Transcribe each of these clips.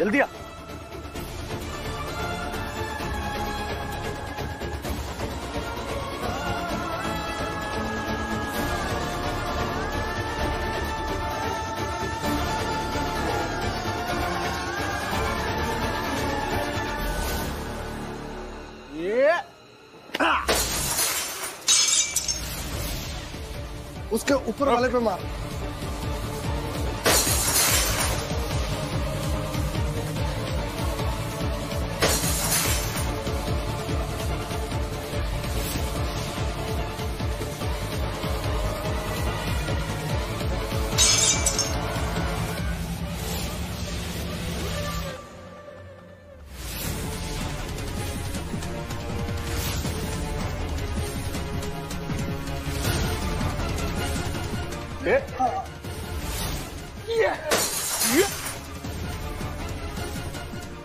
जल्दी आ! उसके ऊपर वाले पे मार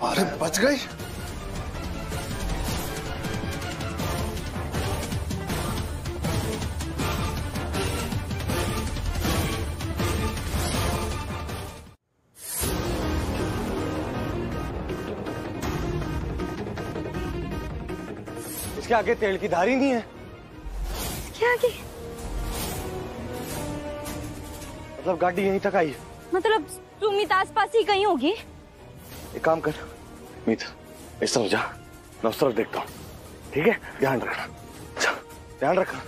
अरे बच गई। इसके आगे तेल की धारी नहीं है। क्या आगे? मतलब गाड़ी यहीं तक आई है। मतलब सुमित आसपास ही कहीं होगी? एक काम कर, मीत, इस तरफ़ जा। मैं उस तरफ़ देखता हूँ। ठीक है? ध्यान रखना ध्यान रखना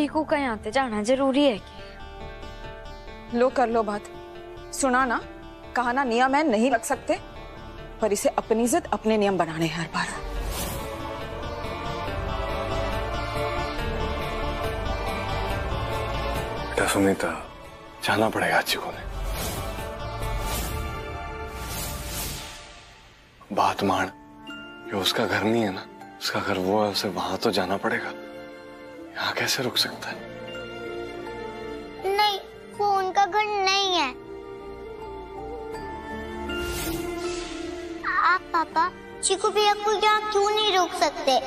चीकू का यहाँ पे जाना ज़रूरी है कि। लो कर लो बात। सुना ना कहा ना नियम है नहीं रख सकते। पर इसे अपनी जिद अपने नियम बनाने हैं हर बार। बेटा सुनीता जाना पड़ेगा अच्छी को ने बात मान ये उसका घर नहीं है ना उसका घर वो है उसे वहाँ तो जाना पड़ेगा। यहाँ कैसे रुक सकता है? नहीं वो उनका घर नहीं है। आप पापा, चिकू भैया को यहाँ क्यों नहीं रोक सकते?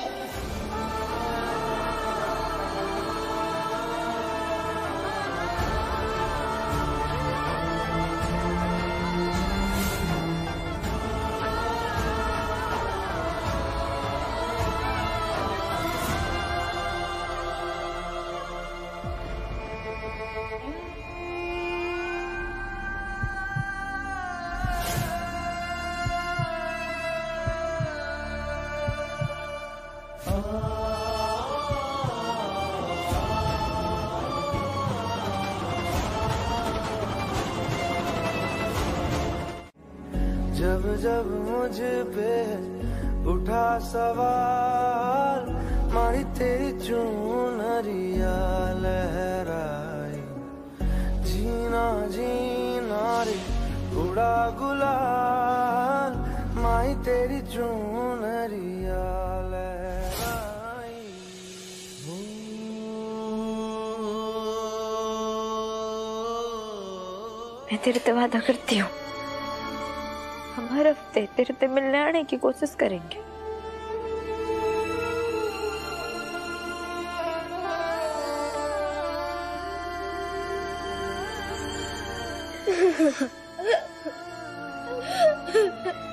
मैं वादा करती हूँ। हम हर हफ़्ते तेरे मिलने आने की कोशिश करेंगे। हाँ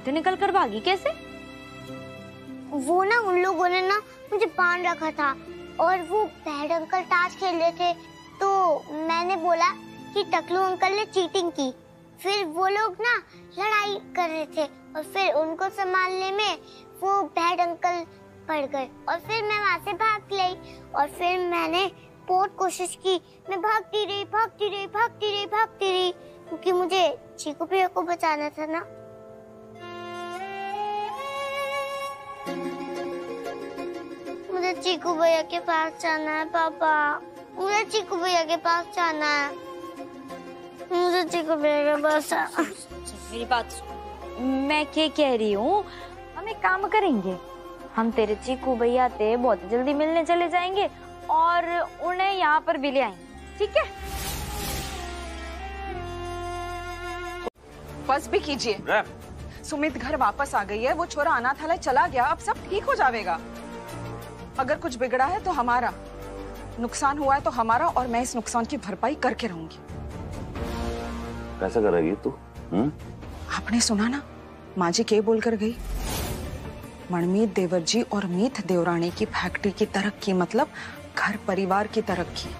तू निकल कर भागी कैसे? वो ना उन लोगों ने ना मुझे बाँध रखा था और वो बैड अंकल ताश खेल रहे थे। तो मैंने बोला कि टकलू अंकल ने चीटिंग की। फिर वो लोग ना लड़ाई कर रहे थे और फिर उनको संभालने में वो बैड अंकल पड़ गए। और फिर मैं वहाँ से भाग गई और फिर मैंने बहुत कोशिश की। मैं भागती रही भागती रही भागती रही भागती रही, क्योंकि मुझे चीकू भैया को बचाना था ना। मुझे चीकू भैया के पास जाना है पापा। मुझे चीकू भैया के पास जाना है। मुझे चीकू भैया के पास मेरी बात मैं क्या कह रही हूँ? हम एक काम करेंगे। हम तेरे चीकू भैया ते बहुत जल्दी मिलने चले जाएँगे और उन्हें यहाँ पर भी ले आएँगे। ठीक है? बस भी कीजिए। सुमित घर वापस आ गई है वो छोरा अनाथालय चला गया अब सब ठीक हो जाएगा अगर कुछ बिगड़ा है तो हमारा। नुकसान हुआ है तो हमारा और मैं इस नुकसान की भरपाई करके रहूँगी। कैसे करेगी तू? हम्म? आपने सुना ना? माँ जी के बोल कर गई। मणमीत देवर जी और मीत देवरानी की फैक्ट्री की तरक्की मतलब घर परिवार की तरक्की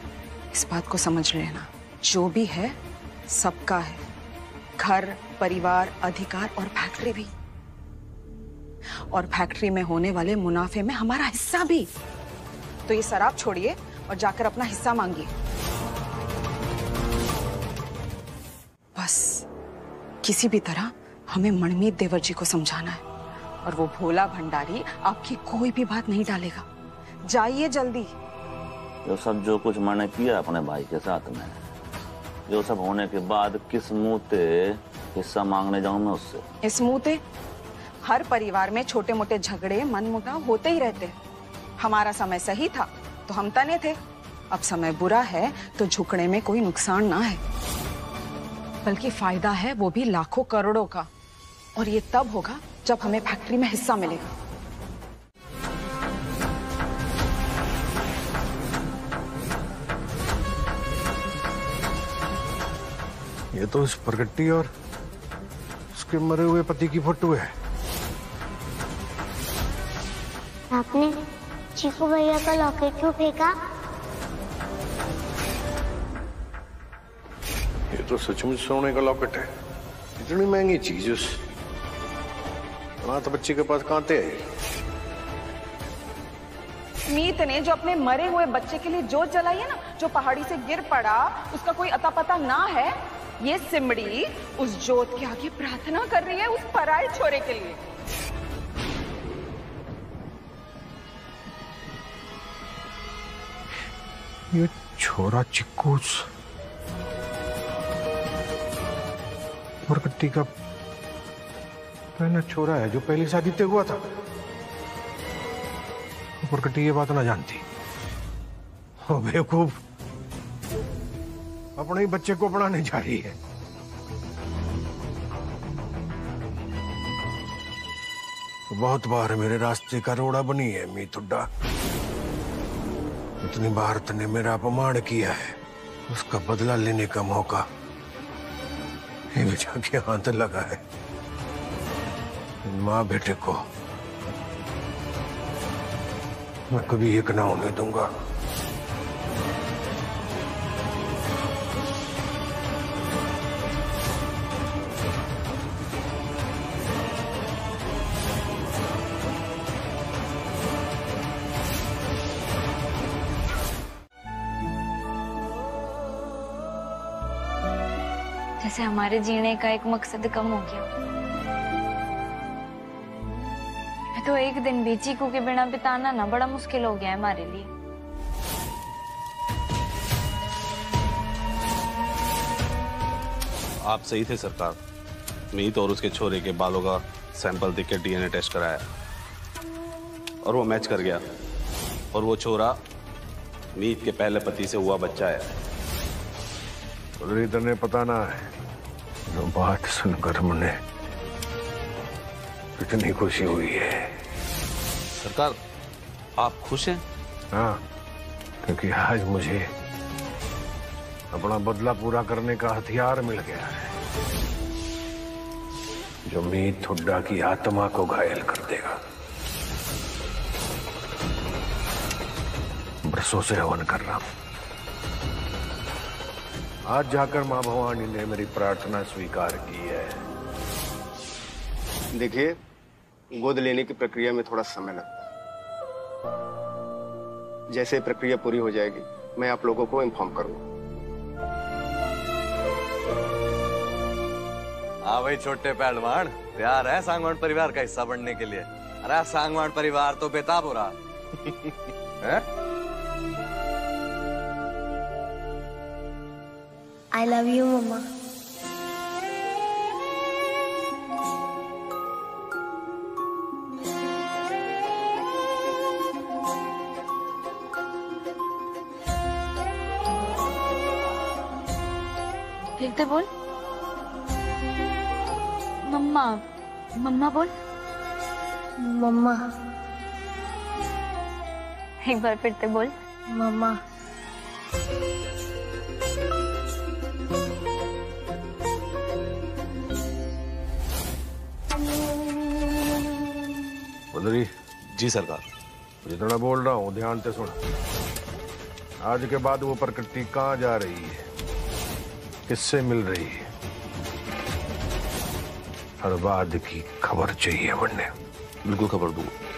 इस बात को समझ लेना। जो भी है सबका है। घर परिवार अधिकार और फैक्ट्री भी। और फैक्ट्री में होने वाले मुनाफे में हमारा हिस्सा भी। तो ये शराब छोड़िए और जाकर अपना हिस्सा मांगिए। बस किसी भी तरह हमें मणमीत देवर जी को समझाना है और वो भोला भंडारी आपकी कोई भी बात नहीं डालेगा। जाइए जल्दी। ये सब जो कुछ मैंने किया अपने भाई के साथ में ये सब होने के बाद किस मुँह हिस्सा मांगने जाऊँ मैं उससे? इस मुँह हर परिवार में छोटे मोटे झगड़े मन मुटाव होते ही रहते हैं। हमारा समय सही था तो हम तने थे। अब समय बुरा है तो झुकने में कोई नुकसान ना है। बल्कि फ़ायदा है वो भी लाखों करोड़ों का। और ये तब होगा जब हमें फैक्ट्री में हिस्सा मिलेगा। ये तो उस प्रगति और उसके मरे हुए पति की फ़ोटो है। आपने चीकू भैया का लॉकेट क्यों फेंका? ये तो सचमुच सोने का लॉकेट है। इतनी महँगी चीज़ उस अनाथ बच्चे के पास कहाँ थे मीत ने जो अपने मरे हुए बच्चे के लिए जोत जलाई है ना जो पहाड़ी से गिर पड़ा उसका कोई अता पता ना है? ये सिमड़ी उस जोत के आगे प्रार्थना कर रही है उस पराए छोरे के लिए। ये छोरा चिक्कूस। प्रगति का पहला छोरा है जो पहली शादी तय हुआ था। प्रगति ये बात ना जानती। ओ बेवकूफ़। अपने ही बच्चे को पढ़ाने जा रही है। बहुत बार मेरे रास्ते का रोड़ा बनी है मी तुड्डा इतनी भारत ने मेरा अपमान किया है। उसका बदला लेने का मौका जाके हाथ लगा है। माँ बेटे को मैं कभी एक ना होने दूँगा। हमारे जीने का एक मकसद कम हो गया। मैं तो एक दिन भी चीकू के बिना बिताना ना बड़ा मुश्किल हो गया है हमारे लिए। आप सही थे सरकार। मीत और उसके छोरे के बालों का सैंपल देख के डीएनए टेस्ट कराया। और वो मैच कर गया। और वो छोरा मीत के पहले पति से हुआ बच्चा है। उधर तने पता ना है। जो बात सुनकर मुझे इतनी खुशी हुई है। सरकार आप खुश हैं? हाँ क्योंकि आज मुझे अपना बदला पूरा करने का हथियार मिल गया है। जो मीत हुड्डा की आत्मा को घायल कर देगा। बरसों से हवन कर रहा हूँ। आज जाकर माँ भवानी ने मेरी प्रार्थना स्वीकार की है। देखिए गोद लेने की प्रक्रिया में थोड़ा समय लगता है। जैसे प्रक्रिया पूरी हो जाएगी मैं आप लोगों को इन्फॉर्म करूँगा। हाँ भाई छोटे पहलवान प्यार है सांगवान परिवार का हिस्सा बनने के लिए। अरे सांगवान परिवार तो बेताब हो रहा है? आई लव यू मम्मा फिर से बोल। मम्मा मम्मा बोल। मम्मा। एक बार फिर से बोल। मम्मा। बदरी जी सरकार जितना बोल रहा हूँ ध्यान से सुन। आज के बाद वो प्रकृति कहाँ जा रही है? किससे मिल रही है? हर बात की खबर चाहिए बनने बिल्कुल खबर दूँगा।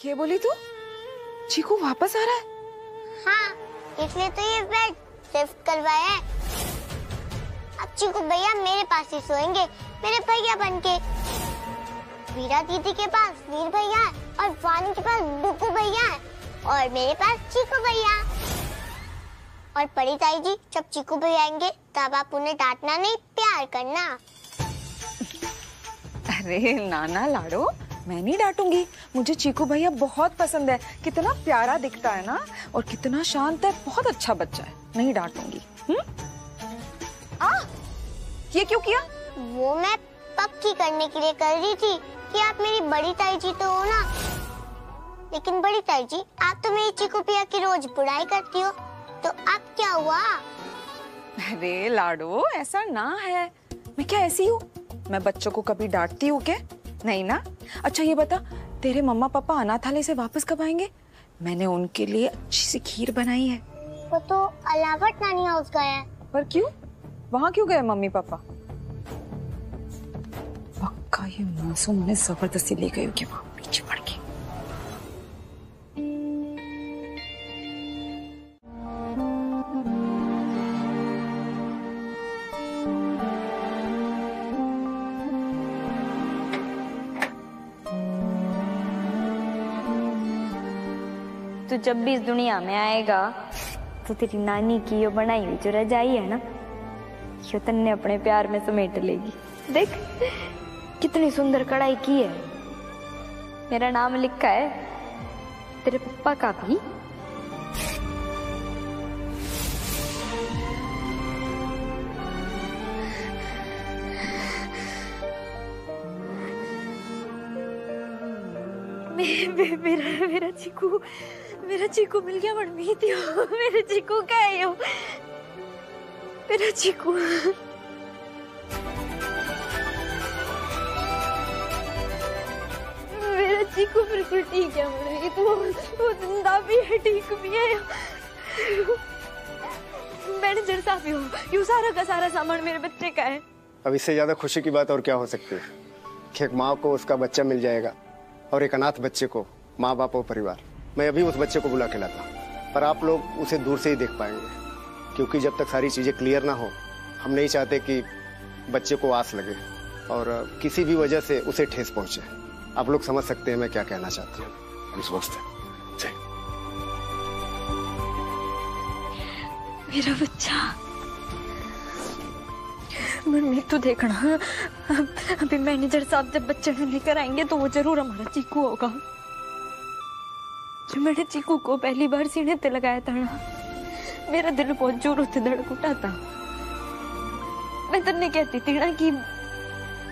क्या बोली तू? चीकू वापस आ रहा हाँ? इसलिए तो ये बेड शिफ्ट करवाया है। अब चिकू भैया मेरे पास ही सोएँगे, मेरे भैया बन के वीरा दीदी के पास वीर भैया और वानी के पास डुकू भैया और मेरे पास चीकू भैया। और परी ताई जी, जब चीकू भैया आएँगे, तब आप उन्हें डांटना नहीं, प्यार करना। अरे, नाना, लाडो। मैं नहीं डांटूँगी। मुझे चीकू भैया बहुत पसंद है। कितना प्यारा दिखता है ना? और कितना शांत है। बहुत अच्छा बच्चा है। नहीं डांटूँगी। हम्म? आ ये क्यों किया? वो मैं पक्की करने के लिए कर रही थी कि आप मेरी बड़ी ताई जी तो हो ना। लेकिन बड़ी ताई जी आप तो मेरी चीकू पिया की रोज बुराई करती हो। तो अब क्या हुआ? अरे लाडो ऐसा ना है। मैं क्या ऐसी हूँ? मैं बच्चों को कभी डांटती हूँ क्या? नहीं ना? अच्छा ये बता तेरे मम्मा पापा अनाथालय से वापस कब आएँगे? मैंने उनके लिए अच्छी सी खीर बनाई है। वो तो अलावट नानी हाउस गए हैं। पर क्यों? वहाँ क्यों गए मम्मी पापा? पक्का ये मासूम ने ज़बरदस्ती ले गई होगी वहाँ पीछे पड़ तू जब भी इस दुनिया में आएगा तो तेरी नानी की यो बनाई हुई जो रजाई है ना, यो तन्ने अपने प्यार में समेट लेगी। देख, कितनी सुंदर कढ़ाई की है। मेरा नाम लिखा है, तेरे पप्पा का भी। चीकू, मेरा चीकू मिल गया मनमीत यो मेरा चीकू क्या है यो मेरा चीकू। मेरा चीकू बिल्कुल ठीक है मनमीत वो वो ज़िंदा भी है, ठीक भी है। मैनेजर साहब यो यो सारा का सारा सामान मेरे बच्चे का है। अब इससे ज़्यादा खुशी की बात और क्या हो सकती है? कि एक माँ को उसका बच्चा मिल जाएगा और एक अनाथ बच्चे को माँ बाप और परिवार। मैं अभी उस बच्चे को बुला के लाता हूँ। पर आप लोग उसे दूर से ही देख पाएँगे। क्योंकि जब तक सारी चीज़ें क्लियर ना हो हम नहीं चाहते कि बच्चे को आस लगे और किसी भी वजह से उसे ठेस पहुँचे। आप लोग समझ सकते हैं मैं क्या कहना चाहती हूँ। हम समझते हैं। मेरा बच्चा मनमीत तू देखना। अभी मैनेजर साहब जब बच्चे को लेकर आएँगे तो वो ज़रूर हमारा चीकू होगा। जब मैंने चीकू को पहली बार सीने पे लगाया था ना, मेरा दिल बहुत जोरों से धड़क उठा था मैं तन्ने कहती थी ना कि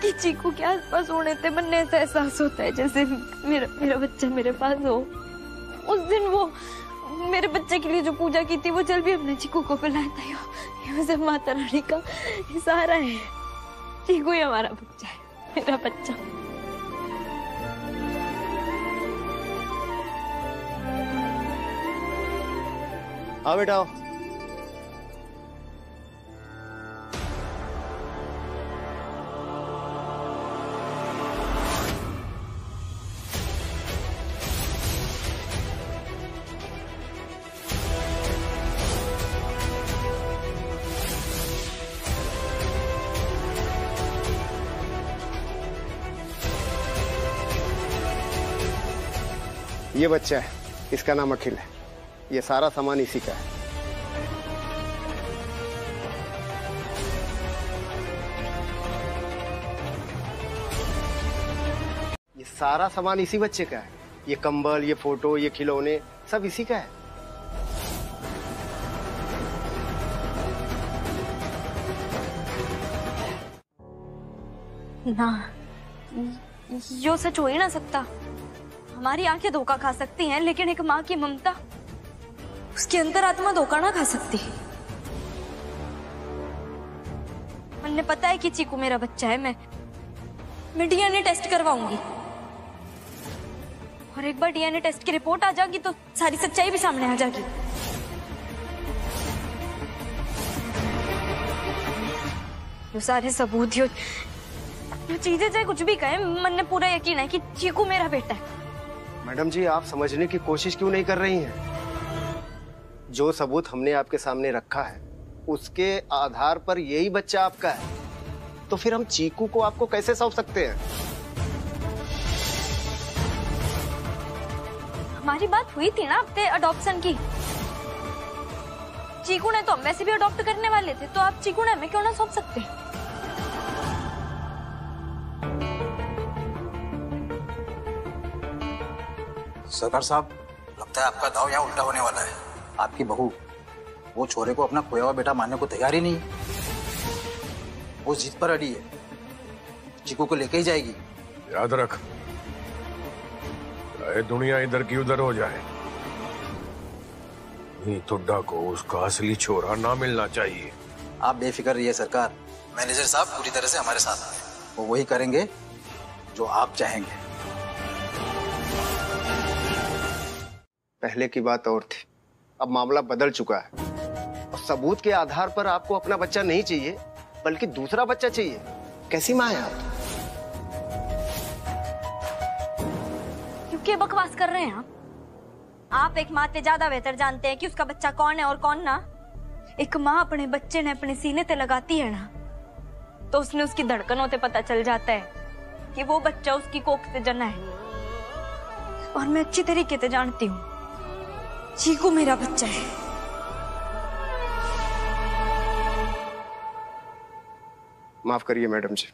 कि चीकू के आसपास होने से मन ऐसा एहसास होता है, जैसे मेरा मेरा बच्चा मेरे पास हो। उस दिन वो मेरे बच्चे के लिए जो पूजा की थी, वो जल भी हमने चीकू को पिलाया था ये सब माता रानी का इशारा है चीकू ही हमारा बच्चा है, मेरा बच्चा। हाँ बेटा आओ। ये बच्चा है इसका नाम अखिल है। ये सारा सामान इसी का है। ये सारा सामान इसी बच्चे का है। ये कंबल, ये फ़ोटो, ये खिलौने, सब इसी का है। ना, यो सच हो ही ना सकता। हमारी आँखें धोखा खा सकती हैं, लेकिन एक माँ की ममता उसकी अंतरात्मा धोखा ना खा सकती। मैंने पता है कि चीकू मेरा बच्चा है, मैं मैं डीएनए टेस्ट करवाऊँगी। और एक बार डीएनए टेस्ट की रिपोर्ट आ जाएगी तो सारी सच्चाई भी सामने आ जाएगी। जो सारे सबूत जो चीज़ें चाहे कुछ भी कहे, मन ने पूरा यकीन है कि चीकू मेरा बेटा है। मैडम जी, आप समझने की कोशिश क्यों नहीं कर रही हैं? जो सबूत हमने आपके सामने रखा है उसके आधार पर यही बच्चा आपका है। तो फिर हम चीकू को आपको कैसे सौंप सकते हैं? हमारी बात हुई थी ना अपने अडॉप्शन की। चीकू ने तो हम वैसे भी अडॉप्ट करने वाले थे तो आप चीकू ने हमें क्यों ना सौंप सकते? हैं सरकार साहब लगता है आपका दाव यहाँ उल्टा होने वाला है। आपकी बहू। वो छोरे को अपना खोया हुआ बेटा मानने को तैयार ही नहीं। वो जिद पर अड़ी है। चिकू को लेके ही जाएगी। याद रख। चाहे दुनिया इधर की उधर हो जाए। तुड्डा को उसका असली छोरा ना मिलना चाहिए। आप बेफिक्र रहिए सरकार। मैनेजर साहब पूरी तरह से हमारे साथ हैं। वो वही करेंगे जो आप चाहेंगे। पहले की बात और थी। अब मामला बदल चुका है। और सबूत के आधार पर आपको अपना बच्चा नहीं चाहिए, बल्कि दूसरा बच्चा चाहिए। कैसी माँ है आप? क्योंकि बकवास कर रहे हैं आप? आप एक माँ से ज़्यादा बेहतर जानते हैं कि उसका बच्चा कौन है और कौन ना। एक माँ अपने बच्चे ने अपने सीने पे लगाती है ना तो उसने उसकी धड़कनों से पता चल जाता है कि वो बच्चा उसकी कोख से जना है। और मैं अच्छी तरीके से जानती हूँ। चीकू मेरा बच्चा है। माफ़ करिए मैडम जी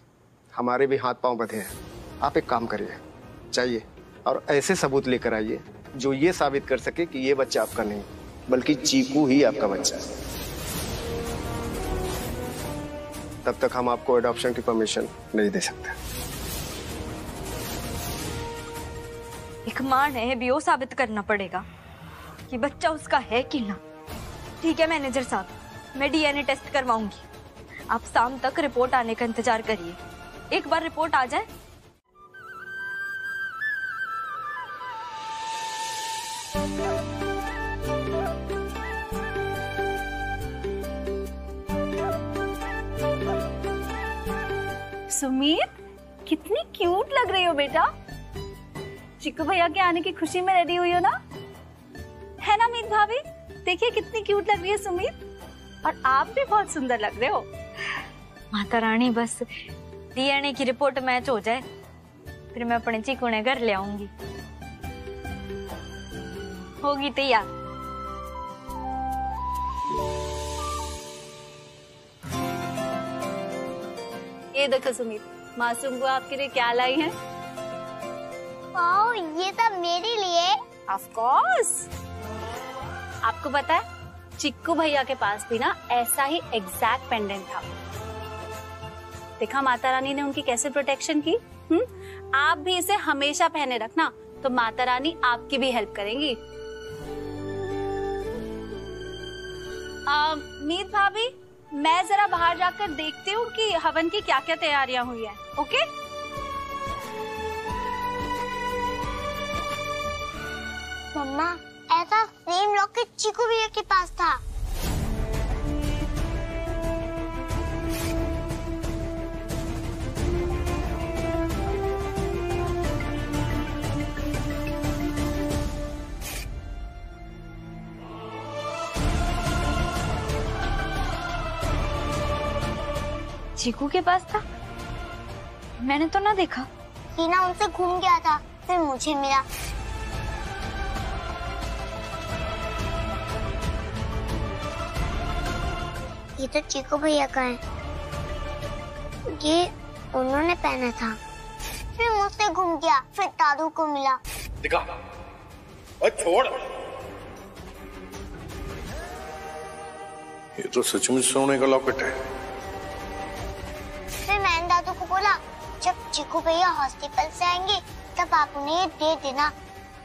हमारे भी हाथ पाँव बंधे हैं। आप एक काम करिए चाहिए और ऐसे सबूत लेकर आइए जो ये साबित कर सके कि ये बच्चा आपका नहीं बल्कि चीकू ही आपका बच्चा है। तब तक हम आपको अडॉप्शन की परमिशन नहीं दे सकते। एक माँ ने भी वो साबित करना पड़ेगा। कि बच्चा उसका है कि ना? ठीक है, मैनेजर साहब, मैं डीएनए टेस्ट करवाऊँगी। आप शाम तक रिपोर्ट आने का इंतज़ार करिए। एक बार रिपोर्ट आ जाए। सुमीत कितनी क्यूट लग रही हो बेटा। चिक्कू भैया के आने की खुशी में रेडी हुई हो ना? है ना मीत भाभी? देखिए कितनी क्यूट लग रही है सुमित। और आप भी बहुत सुंदर लग रहे हो। माता रानी बस डीएनए की रिपोर्ट मैच हो जाए फिर मैं अपने चीकू ने घर ले आऊँगी। होगी तैयार। ये देखो सुमित मासूम को आपके लिए क्या लाई है? ओ, ये तो मेरे लिए। ऑफ़ कोर्स आपको पता है, चिक्कू भैया के पास भी ना ऐसा ही एग्जैक्ट पेंडेंट था। देखा माता रानी ने उनकी कैसे प्रोटेक्शन की? हम्म? आप भी इसे हमेशा पहने रखना तो माता रानी आपकी भी हेल्प करेंगी। मीत भाभी, मैं जरा बाहर जाकर देखती हूँ कि हवन की क्या क्या तैयारियाँ हुई है, ओके? मम्मा ऐसा सेम लॉकेट चीकू भैया के पास था। चीकू के पास था? मैंने तो ना देखा। हीना उनसे घूम गया था फिर मुझे मिला। ये तो चीकू भैया का है। ये उन्होंने पहना था। फिर मुझसे घूम गया फिर दादू को मिला। दिखा। और छोड़। ये तो सचमुच सोने का लॉकेट है। फिर मैंने दादू को बोला जब चीकू भैया हॉस्पिटल से आएँगे तब आप उन्हें ये दे देना।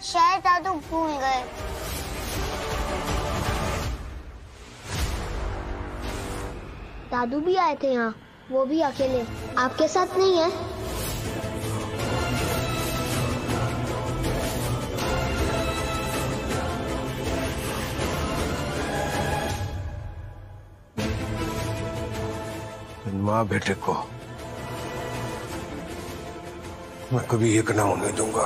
शायद दादू भूल गए। दादू भी आए थे यहाँ। वो भी अकेले। आपके साथ नहीं है? माँ बेटे को मैं कभी एक ना होने दूँगा।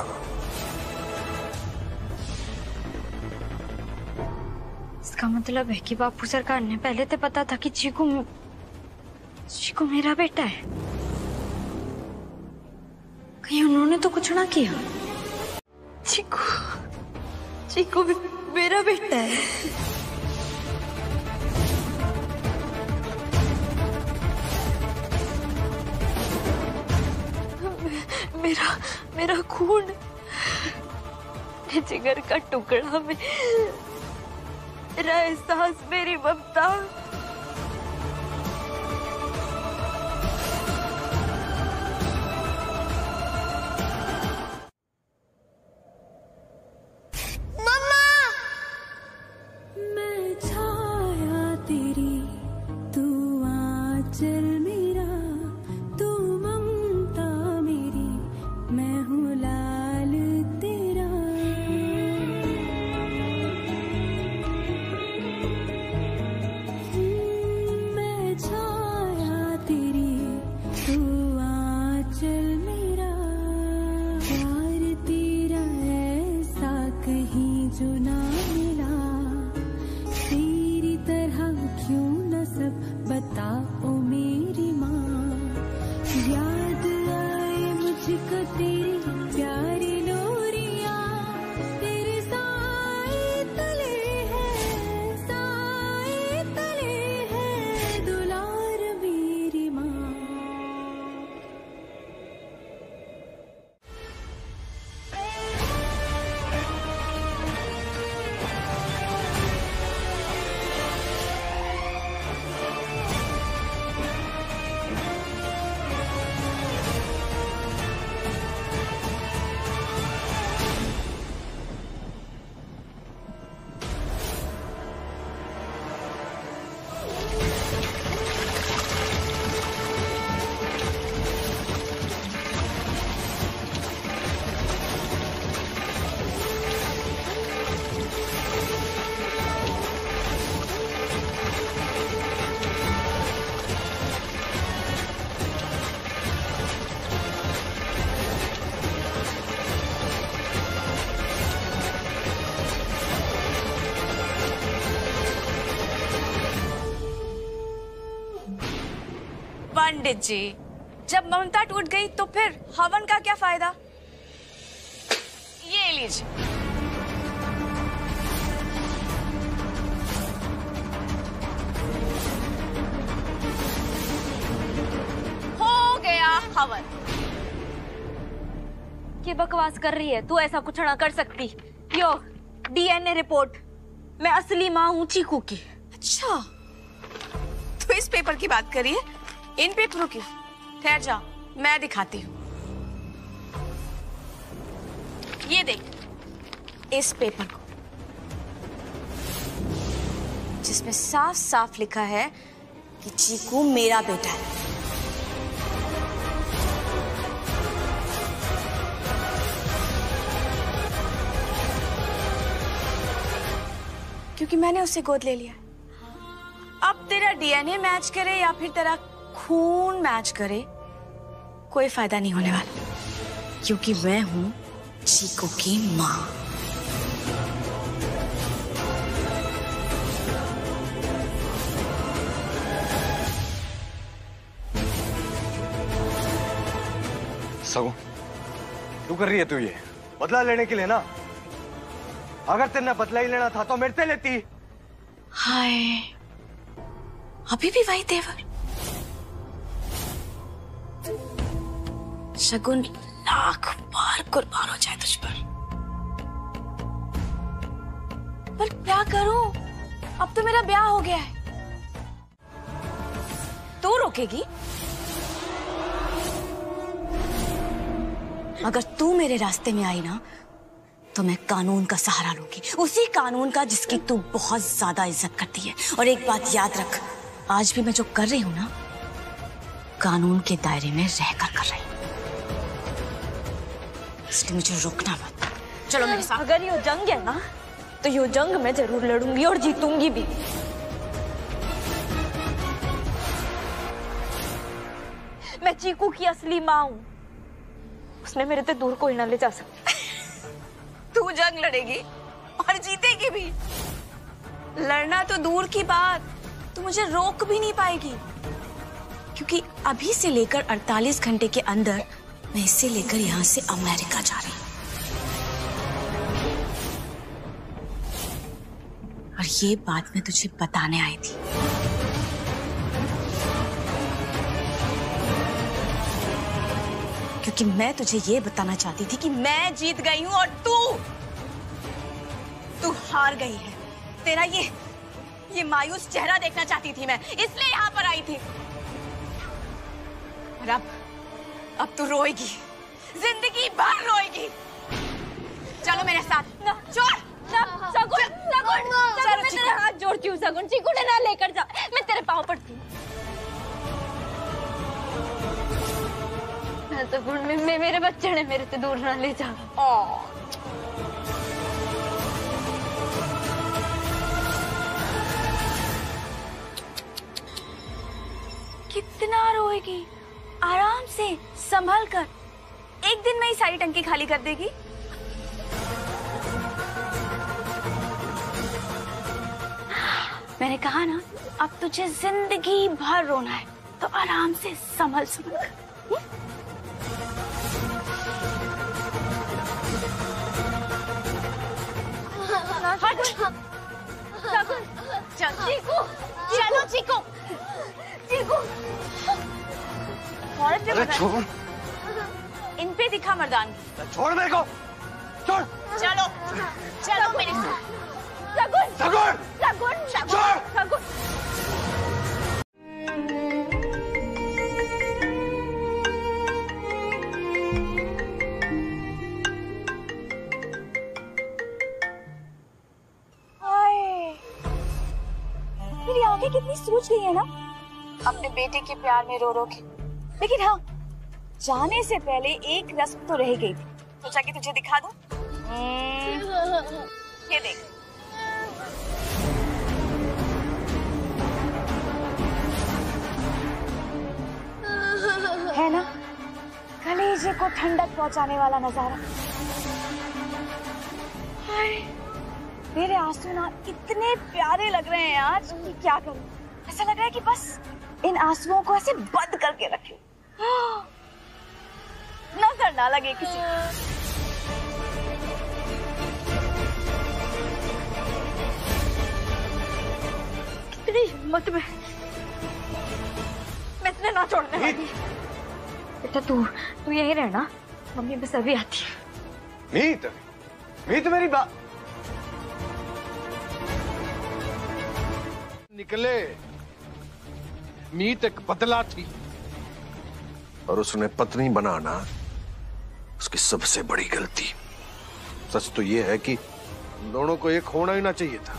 इसका मतलब है कि बापू सरकार ने पहले तो पता था कि चीकू चीकू मेरा बेटा है। कहीं उन्होंने तो कुछ ना किया। चीकू चीकू मेरा बेटा है। मेरा मेरा खून जिगर का टुकड़ा में, मेरा एहसास मेरी ममता। पंडित जी, जब ममता टूट गई तो फिर हवन का क्या फ़ायदा? ये लीजिए। हो गया हवन। ये बकवास कर रही है, तू ऐसा कुछ ना कर सकती। यो, डीएनए रिपोर्ट। मैं असली माँ हूँ चीकू की। अच्छा तो इस पेपर की बात करिए। इन पेपरों की ठहर जा मैं दिखाती हूँ। ये देख, इस पेपर को, जिसमें साफ़ साफ़ लिखा है कि चीकू मेरा बेटा है। क्योंकि मैंने उसे गोद ले लिया अब तेरा डीएनए मैच करे या फिर तेरा खून मैच करे कोई फ़ायदा नहीं होने वाला। क्योंकि मैं हूँ चीकू की माँ। सगो तू कर रही है तू ये? बदला लेने के लिए ना? अगर तेरे बदला ही लेना था तो मेरे से लेती। हाय अभी भी वही तेवर शगुन लाख बार कुर्बान हो जाए तुझ पर। पर क्या करूँ? अब तो मेरा ब्याह हो गया है। तू रोकेगी? अगर तू मेरे रास्ते में आई ना तो मैं कानून का सहारा लूँगी। उसी कानून का जिसकी तू बहुत ज़्यादा इज़्ज़त करती है। और एक बात याद रख, आज भी मैं जो कर रही हूँ ना, कानून के दायरे में रहकर कर रही हूँ। इसलिए मुझे रोकना मत। चलो मेरे साथ। अगर ये जंग है ना तो ये जंग मैं ज़रूर लड़ूँगी और जीतूँगी भी। मैं चीकू की असली माँ हूँ। उसने मेरे से दूर कोई ना ले जा सकता तू जंग लड़ेगी और जीतेगी भी। लड़ना तो दूर की बात तू मुझे रोक भी नहीं पाएगी। क्योंकि अभी से लेकर 48 घंटे के अंदर मैं इसे लेकर यहाँ से अमेरिका जा रही हूँ। और ये बात मैं तुझे बताने आई थी। क्योंकि मैं तुझे ये बताना चाहती थी कि मैं जीत गई हूँ और तू तू हार गई है। तेरा ये ये मायूस चेहरा देखना चाहती थी मैं, इसलिए यहाँ पर आई थी। और अब अब तू रोएगी। ज़िंदगी भर रोएगी। चलो मेरे साथ। छोड़ ना सगुन सगुन सगुन मैं तेरे हाथ जोड़ती हूँ सगुन। चीकू ने ना लेकर जा। मैं तेरे पाँव पड़ती हूँ। सगुन में, में मेरे बच्चे ने मेरे से दूर ना ले जा। कितना रोएगी? आराम से। संभल कर एक दिन में ही सारी टंकी खाली कर देगी। मैंने कहा ना, अब तुझे ज़िंदगी भर रोना है तो आराम से संभल संभल कर। सगुन चल, चीकू, चलो चीकू। चीकू औरत पे अरे छोड़। इन पे दिखा मर्दानगी छोड़ मेरे को। छोड़। चलो चलो मेरे साथ सगुन सगुन सगुन सगुन सगुन मेरी आँखें कितनी सूज गई है ना? अपने बेटे के प्यार में रो रो के। लेकिन हाँ जाने से पहले एक रस्म तो रह गई थी। सोचा कि तुझे दिखा दूँ? हम्म, ये देख। है ना? कलेजे को ठंडक पहुँचाने वाला नज़ारा। मेरे आँसू ना इतने प्यारे लग रहे हैं आज कि क्या करूँ? ऐसा लग रहा है कि बस इन आंसुओं को ऐसे बंद करके रखे। नज़र ना लगे किसी। कितनी हिम्मत में मैं इतने ना छोड़ने वाली। बेटा तू तू यहीं रहना मम्मी बस अभी आती है। मीत मीत मेरी बात निकले। मीत एक बदला थी। और उसने पत्नी बनाना उसकी सबसे बड़ी गलती। सच तो यह है कि दोनों को एक होना ही ना चाहिए था।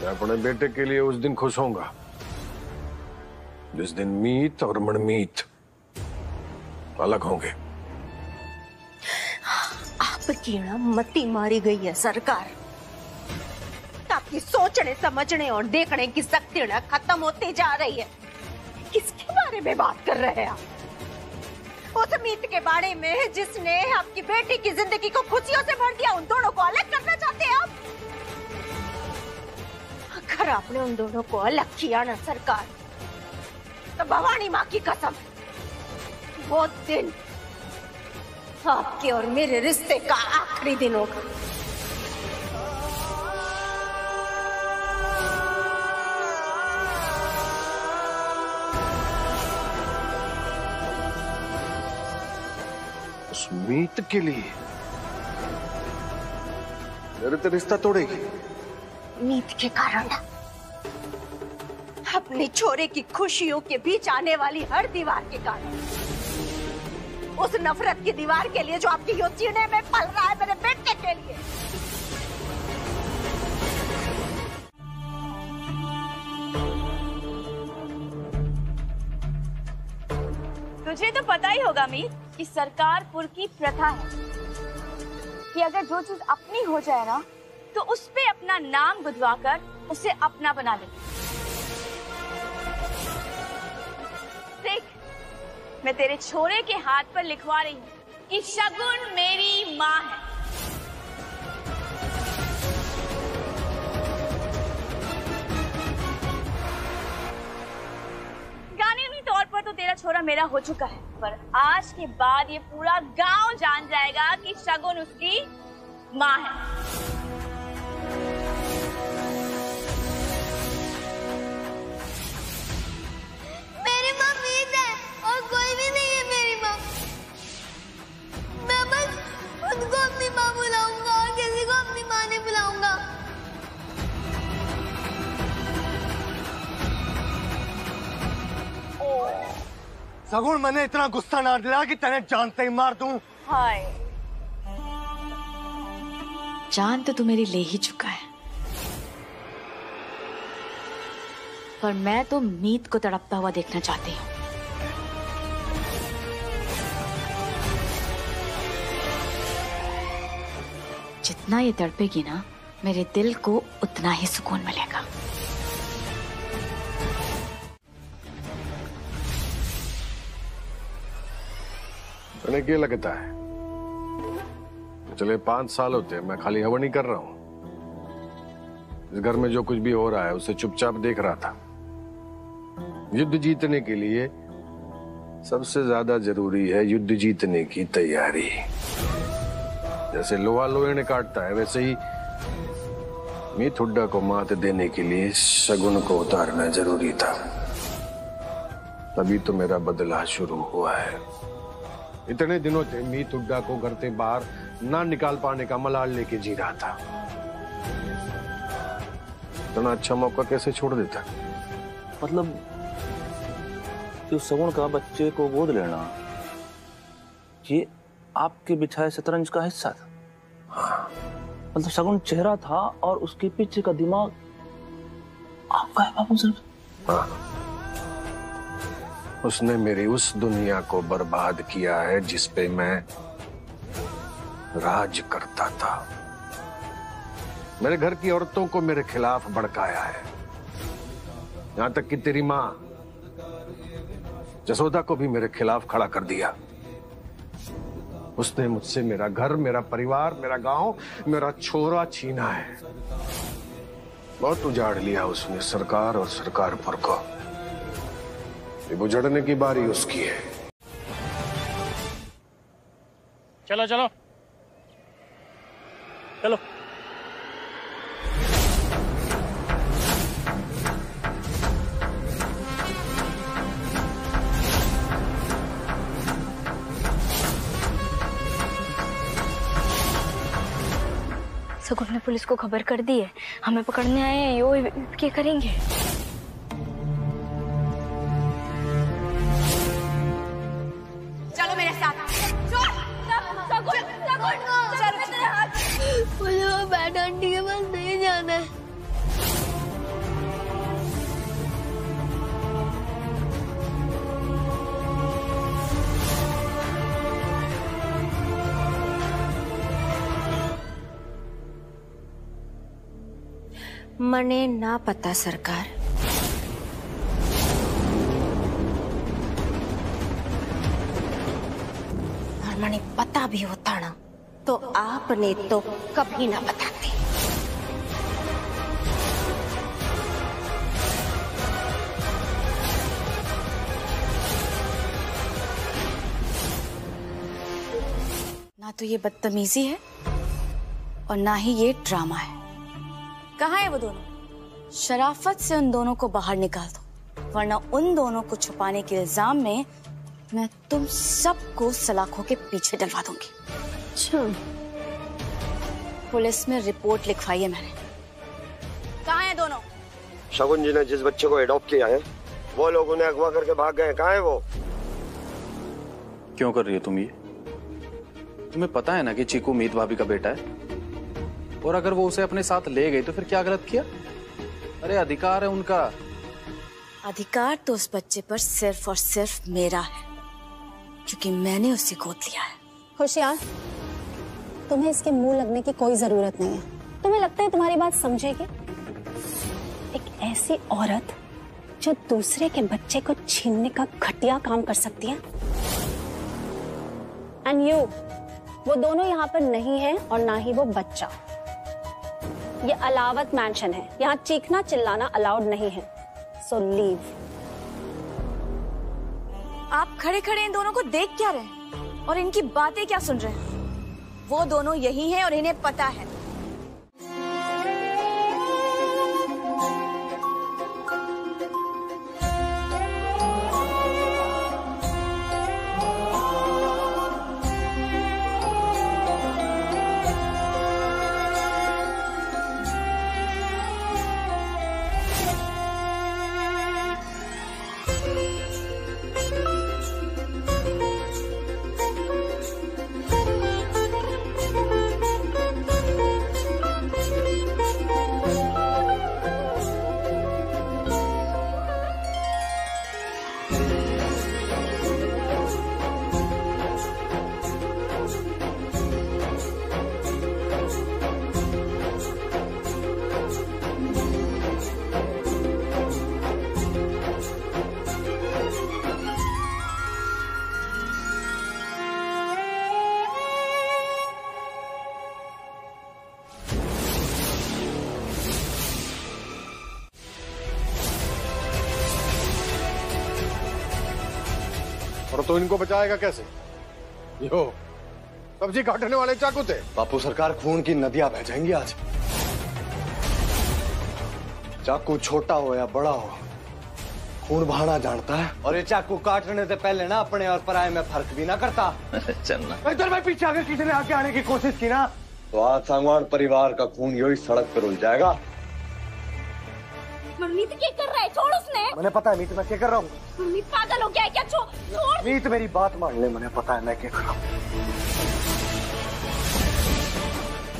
मैं अपने बेटे के लिए उस दिन खुश होऊँगा। जिस दिन मीत और मणमीत अलग होंगे। आपकी ना मती मारी गई है, सरकार। आपकी सोचने, समझने और देखने की शक्ति ना खत्म होती जा रही है। किसके बारे में बात कर रहे हैं आप। उस मीत के बारे में जिसने आपकी बेटी की ज़िंदगी को खुशियों से भर दिया, उन दोनों को अलग करना चाहते हैं आप? अगर आपने उन दोनों को अलग किया ना सरकार तो भवानी माँ की कसम, वो दिन आपके और मेरे रिश्ते का आखिरी दिन होगा। मीत के लिए। मेरे तो रिश्ता तोड़ेगी। मीत के कारण। अपने छोरे की खुशियों के बीच आने वाली हर दीवार के कारण। उस नफरत की दीवार के लिए जो आपकी यो में पल रहा है मेरे बेटे के लिए। तुझे तो पता ही होगा मीत कि सरकारपुर की प्रथा है कि अगर जो चीज़ अपनी हो जाए ना तो उस पर अपना नाम गुदवाकर उसे अपना बना ले देख, मैं तेरे छोरे के हाथ पर लिखवा रही हूँ कि शगुन मेरी माँ है। तौर छोरा मेरा हो चुका है पर आज के बाद ये पूरा गाँव जान जाएगा कि शगुन उसकी माँ है। मेरी सगुन मैंने इतना गुस्सा ना दिला कि तेने जानते ही मार दूँ हाय जान तो तू मेरी ले ही चुका है पर मैं तो मीत को तड़पता हुआ देखना चाहती हूँ जितना ये तड़पेगी ना मेरे दिल को उतना ही सुकून मिलेगा मैंने क्या लगता है। चले पाँच साल होते हैं, मैं खाली हवा नहीं कर रहा हूँ। इस घर में जो कुछ भी हो रहा है, उसे चुपचाप देख रहा था। युद्ध जीतने के लिए सबसे ज़्यादा ज़रूरी है युद्ध जीतने की तैयारी। जैसे लोहा लोहे ने काटता है, वैसे ही मीत हुड्डा को मात देने के लिए शगुन को उतारना ज़रूरी था। तभी तो मेरा बदला शुरू हुआ है। इतने दिनों से मीत हुड्डा को घर से बाहर ना निकाल पाने का मलाल लेके जी रहा था। इतना अच्छा मौका कैसे छोड़ देता? मतलब जो सगुन का बच्चे को गोद लेना ये आपके बिछाए शतरंज का हिस्सा था। हाँ। मतलब सगुन चेहरा था और उसके पीछे का दिमाग आपका है बाबू सिर्फ़ हाँ। उसने मेरी उस दुनिया को बर्बाद किया है जिस पे मैं राज करता था। मेरे घर की औरतों को मेरे खिलाफ भड़काया है। यहाँ तक कि तेरी माँ, जसोदा को भी मेरे खिलाफ खड़ा कर दिया। उसने मुझसे मेरा घर, मेरा परिवार, मेरा गाँव, मेरा छोरा छीना है। बहुत उजाड़ लिया उसने सरकार और सरकारपुर को। ये उजड़ने की बारी उसकी है। चलो चलो। चलो। सगुन ने पुलिस को खबर कर दी है। हमें पकड़ने आए हैं यो क्या करेंगे। ना पता सरकार। और मैंने पता भी होता ना तो आपने तो कभी ना बताते। ना तो ये बदतमीजी है, और ना ही ये ड्रामा है। कहा है वो दोनों? शराफत से उन दोनों को बाहर निकाल दो वरना उन दोनों को छुपाने के इल्ज़ाम में मैं तुम सबको सलाखों के पीछे डलवा दूँगी। अच्छा। पुलिस में रिपोर्ट लिखवाई है मैंने। कहा है दोनों? शगुन जी ने जिस बच्चे को अडॉप्ट किया है वो लोग उन्हें अगवा करके भाग गए कहा है वो? क्यों कर रही हो तुम ये? तुम्हें पता है ना कि चीकू मीत भाभी का बेटा है? और अगर वो उसे अपने साथ ले गई तो फिर क्या गलत किया? अरे अधिकार है उनका। अधिकार तो उस बच्चे पर सिर्फ़ और सिर्फ़ मेरा है क्योंकि मैंने उसे गोद लिया है। होशियार तुम्हें इसके मुँह लगने की कोई ज़रूरत नहीं है। तुम्हें लगता है तुम्हारी बात समझेगी? एक ऐसी औरत जो दूसरे के बच्चे को छीनने का घटिया काम कर सकती है? एंड यू वो दोनों यहाँ पर नहीं है और ना ही वो बच्चा। ये अलावत मैंशन है। यहाँ चीखना चिल्लाना अलाउड नहीं है। सो लीव आप खड़े खड़े इन दोनों को देख क्या रहे और इनकी बातें क्या सुन रहे हैं? वो दोनों यही हैं और इन्हें पता है। तो इनको बचाएगा कैसे? यो सब्ज़ी काटने वाले चाकू थे। बापू सरकार खून की नदियाँ बह जाएँगी आज। चाकू छोटा हो या बड़ा हो खून बहाना जानता है। और ये चाकू काटने से पहले ना अपने और पराये में फ़र्क भी ना करता। चलना। इधर मैं पीछे आगे किसी ने आके आने की कोशिश की ना। तो आज सांगवान परिवार का खून यही सड़क पर उल जाएगा। मम्मी तो क्या कर रहा है? छोड़ उसने। मैंने पता है मीत मैं क्या कर रहा हूँ? पागल हो गया है क्या? छोड़ छोड़। मीत मेरी बात मान ले मैंने पता है मैं क्या कर रहा हूँ।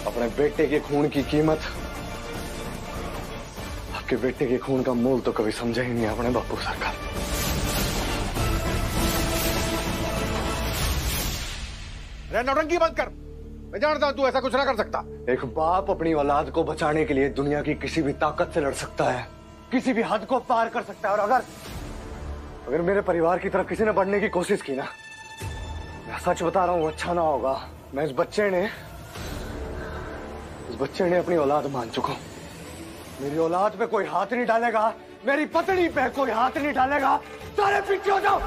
अपने बेटे के खून की कीमत। आपके बेटे के खून का मोल तो कभी समझा ही नहीं अपने बापू सरकार रे नौटंकी बंद कर। मैं जानता हूँ तू ऐसा कुछ ना कर सकता। एक बाप अपनी औलाद को बचाने के लिए दुनिया की किसी भी ताकत से लड़ सकता है। किसी भी हद को पार कर सकता है। और अगर अगर मेरे परिवार की तरफ़ किसी ने बढ़ने की कोशिश की ना, मैं सच बता रहा हूँ अच्छा ना होगा। मैं इस बच्चे ने, इस बच्चे ने अपनी औलाद मान चुका हूँ। मेरी औलाद पे कोई हाथ नहीं डालेगा, मेरी पत्नी पे कोई हाथ नहीं डालेगा। सारे पीछे हो जाओ।